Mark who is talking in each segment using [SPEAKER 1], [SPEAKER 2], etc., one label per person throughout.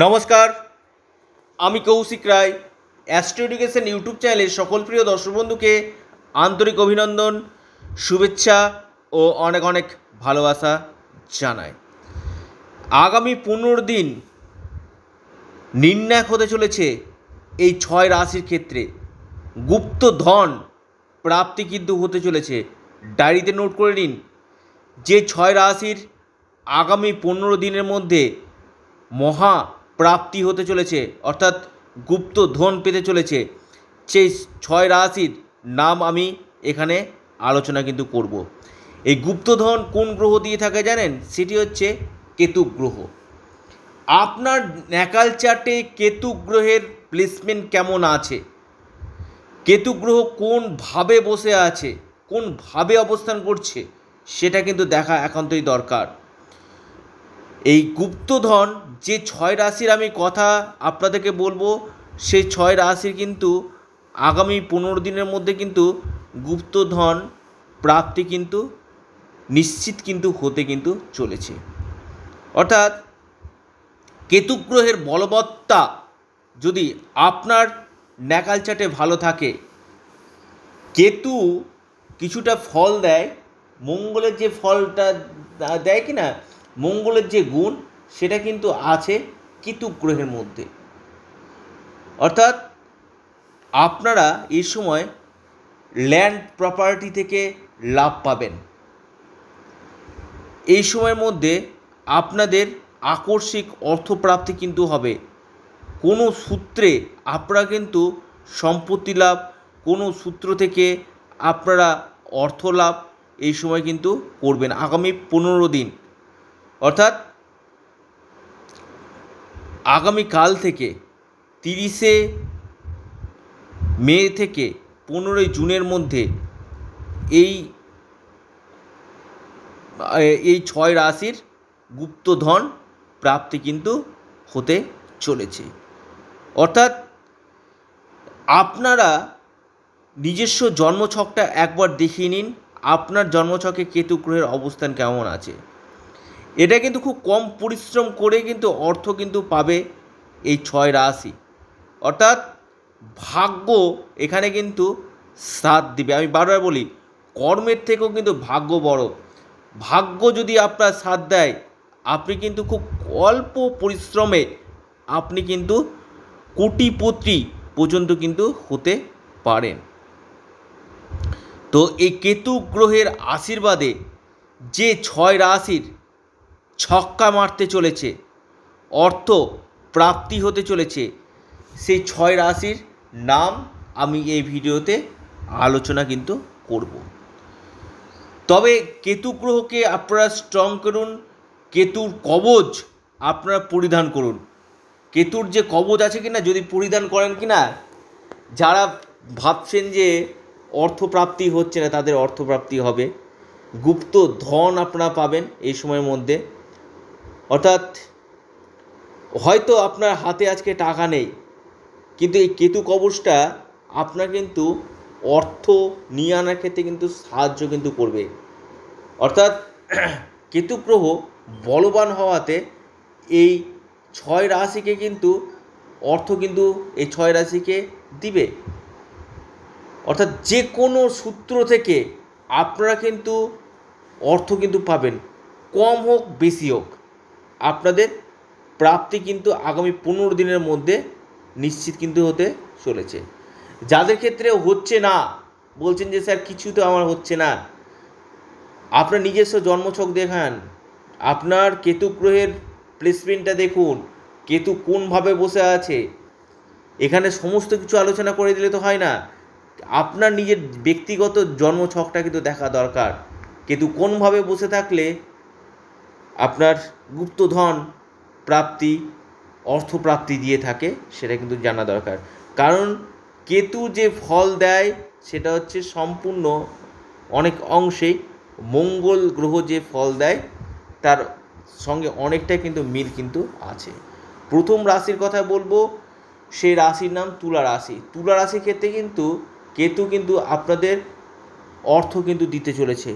[SPEAKER 1] নমস্কার, আমি Koushik Roy. Astro education YouTube চ্যানেলের সকল প্রিয় দর্শক বন্ধুকে আন্তরিক অভিনন্দন, শুভেচ্ছা ও অনেক অনেক ভালোবাসা জানাই। আগামী পনেরো দিন নির্ণায়ক হতে চলেছে এই ছয় রাশির ক্ষেত্রে। গুপ্ত ধন প্রাপ্তি কিন্তু হতে চলেছে। ডায়েরিতে নোট করে নিন, যে ছয় রাশির আগামী পনেরো দিনের মধ্যে মহা প্রাপ্তি হতে চলেছে, অর্থাৎ গুপ্ত ধন পেতে চলেছে। সেই ছয় রাশির নাম আমি এখানে আলোচনা কিন্তু করব। এই গুপ্তধন কোন গ্রহ দিয়ে থাকে জানেন? সেটি হচ্ছে কেতু গ্রহ। আপনার ন্যাকাল চার্টে কেতু গ্রহের প্লেসমেন্ট কেমন আছে? কেতু গ্রহ কোনভাবে বসে আছে? কোন ভাবে অবস্থান করছে? সেটা কিন্তু দেখা একান্তই দরকার। এই গুপ্তধন যে ছয় রাশির আমি কথা আপনাদেরকে বলব, সেই ছয় রাশির কিন্তু আগামী পনেরো দিনের মধ্যে কিন্তু গুপ্তধন প্রাপ্তি কিন্তু নিশ্চিত কিন্তু হতে কিন্তু চলেছে। অর্থাৎ কেতু গ্রহের বলবত্তা যদি আপনার ন্যাকাল চাটে ভালো থাকে, কেতু কিছুটা ফল দেয়, মঙ্গলের যে ফলটা দেয় কি না মঙ্গলের যে গুণ, সেটা কিন্তু আছে কেতু গ্রহের মধ্যে। অর্থাৎ আপনারা এই সময় ল্যান্ড প্রপার্টি থেকে লাভ পাবেন। এই সময়ের মধ্যে আপনাদের আকস্মিক অর্থপ্রাপ্তি কিন্তু হবে। কোনো সূত্রে আপনারা কিন্তু সম্পত্তি লাভ, কোনো সূত্র থেকে আপনারা অর্থ লাভ এই সময় কিন্তু করবেন। আগামী পনেরো দিন অর্থাৎ আগামীকাল থেকে তিরিশে মে থেকে পনেরোই জুনের মধ্যে এই এই ছয় রাশির গুপ্তধন প্রাপ্তি কিন্তু হতে চলেছে। অর্থাৎ আপনারা নিজস্ব জন্মছকটা একবার দেখিয়ে নিন, আপনার জন্মছকে কেতু গ্রহের অবস্থান কেমন আছে? এটা কিন্তু খুব কম পরিশ্রম করে কিন্তু অর্থ কিন্তু পাবে এই ছয় রাশি। অর্থাৎ ভাগ্য এখানে কিন্তু সাথ দিবে। আমি বারবার বলি, কর্মের থেকেও কিন্তু ভাগ্য বড়। ভাগ্য যদি আপনার সাথ দেয়, আপনি কিন্তু খুব অল্প পরিশ্রমে আপনি কিন্তু কোটিপতি পর্যন্ত কিন্তু হতে পারেন। তো এই কেতু গ্রহের আশীর্বাদে যে ছয় রাশির ছক্কা মারতে চলেছে। অর্থ প্রাপ্তি হতে চলেছে। সেই ছয় রাশির নাম আমি এই ভিডিওতে আলোচনা কিন্তু করব। তবে কেতু গ্রহকে আপনারা স্ট্রং করুন। কেতুর কবচ আপনারা পরিধান করুন। কেতুর যে কবচ আছে কি না যদি পরিধান করেন কি না যারা ভাবছেন যে অর্থপ্রাপ্তি হচ্ছে না, তাদের অর্থপ্রাপ্তি হবে। গুপ্ত ধন আপনারা পাবেন এই সময়ের মধ্যে। হয়তো আপনার হাতে আজকে টাকা নেই, কিন্তু এই কেতু কবচটা আপনার কিন্তু অর্থ নিয়ে আনার ক্ষেত্রে কিন্তু সাহায্য কিন্তু করবে। অর্থাৎ কেতু গ্রহ বলবান হওয়াতে এই ছয় রাশিকে কিন্তু অর্থ কিন্তু এই ছয় রাশিকে দিবে। অর্থাৎ যে কোনো সূত্র থেকে আপনারা কিন্তু অর্থ কিন্তু পাবেন, কম হোক, বেশি হোক। আপনাদের প্রাপ্তি কিন্তু আগামী পনেরো দিনের মধ্যে নিশ্চিত কিন্তু হতে চলেছে। যাদের ক্ষেত্রে হচ্ছে না, বলছেন যে, স্যার কিছু তো আমার হচ্ছে না। আপনার নিজস্ব জন্মছক দেখান। আপনার কেতু গ্রহের প্লেসমেন্টটা দেখুন। কেতু কোনভাবে বসে আছে? এখানে সমস্ত কিছু আলোচনা করে দিলে তো হয় না। আপনার নিজের ব্যক্তিগত জন্মছকটা কিন্তু দেখা দরকার। কেতু কোনভাবে বসে থাকলে আপনার গুপ্তধন প্রাপ্তি, অর্থপ্রাপ্তি দিয়ে থাকে, সেটা কিন্তু জানা দরকার। কারণ কেতু যে ফল দেয়, সেটা হচ্ছে সম্পূর্ণ অনেক অংশেই মঙ্গল গ্রহ যে ফল দেয়, তার সঙ্গে অনেকটাই কিন্তু মিল কিন্তু আছে। প্রথম রাশির কথা বলব সেই রাশির নাম তুলা রাশি। তুলা রাশির ক্ষেত্রে কিন্তু কেতু কিন্তু আপনাদের অর্থ কিন্তু দিতে চলেছে।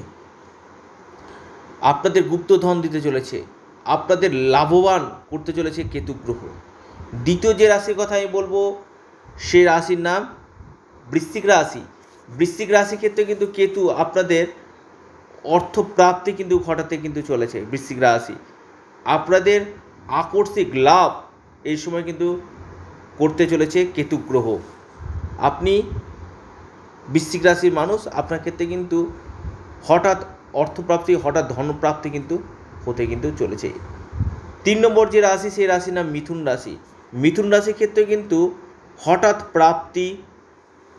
[SPEAKER 1] আপনাদের গুপ্তধন দিতে চলেছে, আপনাদের লাভবান করতে চলেছে কেতু গ্রহ। দ্বিতীয় যে রাশির কথা আমি বলব, সে রাশির নাম বৃশ্চিক রাশি। বৃশ্চিক রাশির ক্ষেত্রে কিন্তু কেতু আপনাদের অর্থপ্রাপ্তি কিন্তু ঘটাতে কিন্তু চলেছে বৃশ্চিক রাশি। আপনাদের আকস্মিক লাভ এই সময় কিন্তু করতে চলেছে কেতু গ্রহ। আপনি বৃশ্চিক রাশির মানুষ, আপনার ক্ষেত্রে কিন্তু হঠাৎ অর্থপ্রাপ্তি হঠাৎ ধনপ্রাপ্তি কিন্তু হতে কিন্তু চলেছে। তিন নম্বর যে রাশি, সেই রাশির নাম মিথুন রাশি। মিথুন রাশির ক্ষেত্রে কিন্তু হঠাৎ প্রাপ্তি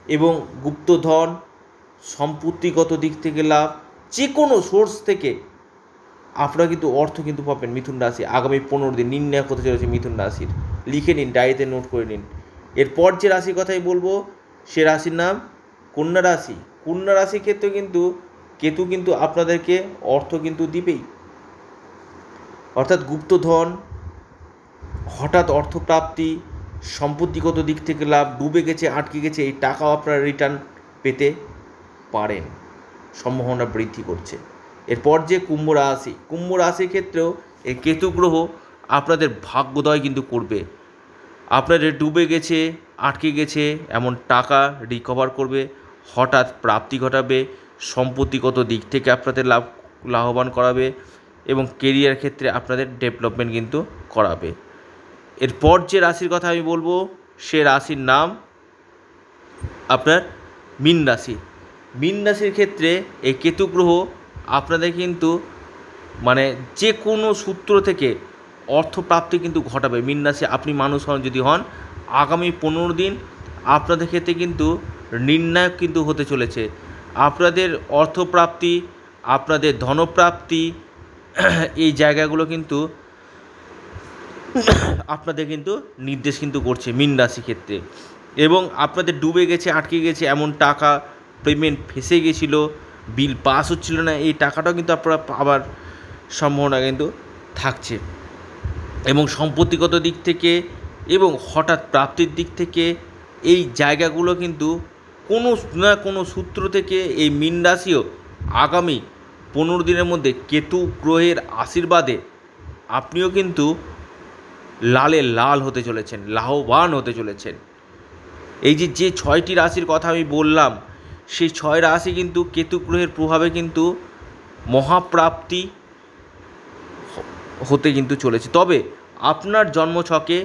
[SPEAKER 1] এবং গুপ্তধন সম্পত্তিগত দিক থেকে লাভ যে কোনো সোর্স থেকে আপনারা কিন্তু অর্থ কিন্তু পাবেন মিথুন রাশি। আগামী পনেরো দিন নির্ণয় হতে চলেছে মিথুন রাশির। লিখে নিন, ডায়েরিতে নোট করে নিন। এরপর যে রাশির কথাই বলব, সে রাশির নাম কন্যা রাশি। কন্যা রাশির ক্ষেত্রে কিন্তু কেতু কিন্তু আপনাদেরকে অর্থ কিন্তু দিবেই। অর্থাৎ গুপ্তধন, হঠাৎ অর্থপ্রাপ্তি, সম্পত্তিগত দিক থেকে লাভ, ডুবে গেছে, আটকে গেছে, এই টাকাও আপনারা রিটার্ন পেতে পারেন। সম্ভাবনা বৃদ্ধি করছে। এরপর যে কুম্ভ রাশি, কুম্ভ রাশির ক্ষেত্রেও এই কেতু গ্রহ আপনাদের ভাগ্যোদয় কিন্তু করবে। আপনাদের ডুবে গেছে, আটকে গেছে, এমন টাকা রিকভার করবে। হঠাৎ প্রাপ্তি ঘটাবে, সম্পত্তিগত দিক থেকে আপনাদের লাভ, লাভবান করাবে এবং কেরিয়ার ক্ষেত্রে আপনাদের ডেভেলপমেন্ট কিন্তু করাবে। এরপর যে রাশির কথা আমি বলব, সে রাশির নাম আপনার মীন রাশি। মীন রাশির ক্ষেত্রে এই কেতু গ্রহ আপনাদের কিন্তু মানে যে কোনো সূত্র থেকে অর্থপ্রাপ্তি কিন্তু ঘটাবে। মীন রাশি আপনি মানুষ হন যদি হন, আগামী পনেরো দিন আপনাদের ক্ষেত্রে কিন্তু নির্ণায়ক কিন্তু হতে চলেছে। আপনাদের অর্থপ্রাপ্তি, আপনাদের ধনপ্রাপ্তি, এই জায়গাগুলো কিন্তু আপনাদের কিন্তু নির্দেশ কিন্তু করছে মীন রাশি ক্ষেত্রে। এবং আপনাদের ডুবে গেছে, আটকে গেছে এমন টাকা পেমেন্ট ফেসে গেছিল বিল পাস হচ্ছিল না, এই টাকাটাও কিন্তু আপনারা পাওয়ার সম্ভাবনা কিন্তু থাকছে। এবং সম্পত্তিগত দিক থেকে এবং হঠাৎ প্রাপ্তির দিক থেকে এই জায়গাগুলো কিন্তু কোনো না কোনো সূত্র থেকে এই মীন রাশিও আগামী পনেরো দিনের মধ্যে কেতু গ্রহের আশীর্বাদে আপনিও কিন্তু লালে লাল হতে চলেছেন লাহবান হতে চলেছেন। এই যে যে ছয়টি রাশির কথা আমি বললাম, সেই ছয় রাশি কিন্তু কেতু গ্রহের প্রভাবে কিন্তু মহাপ্রাপ্তি হতে কিন্তু চলেছে। তবে আপনার জন্মছকে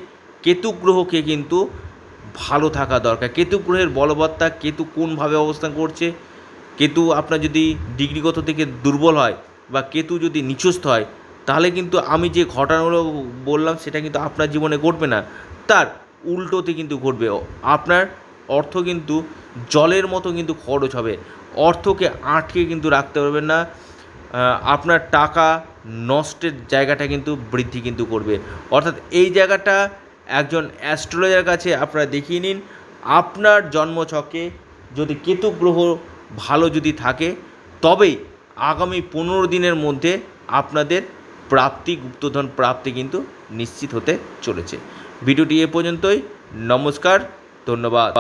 [SPEAKER 1] কেতু গ্রহকে কিন্তু ভালো থাকা দরকার। কেতু গ্রহের বলবত্তা, কেতু কোনভাবে অবস্থান করছে? কেতু আপনার যদি ডিগ্রিগত থেকে দুর্বল হয় বা কেতু যদি নিচস্থ হয়, তাহলে কিন্তু আমি যে ঘটনাগুলো বললাম, সেটা কিন্তু আপনার জীবনে ঘটবে না। তার উল্টোতে কিন্তু ঘটবে। আপনার অর্থ কিন্তু জলের মতো কিন্তু খরচ হবে। অর্থকে আটকে কিন্তু রাখতে পারবেন না। আপনার টাকা নষ্টের জায়গাটা কিন্তু বৃদ্ধি কিন্তু করবে। অর্থাৎ এই জায়গাটা একজন অ্যাস্ট্রোলজার কাছে আপনারা দেখিয়ে নিন, আপনার জন্মছকে যদি কেতু গ্রহ ভালো যদি থাকে, তবে আগামী পনেরো দিনের মধ্যে আপনাদের প্রাপ্তি, গুপ্তধন প্রাপ্তি কিন্তু নিশ্চিত হতে চলেছে। ভিডিওটি এ পর্যন্তই, নমস্কার, ধন্যবাদ।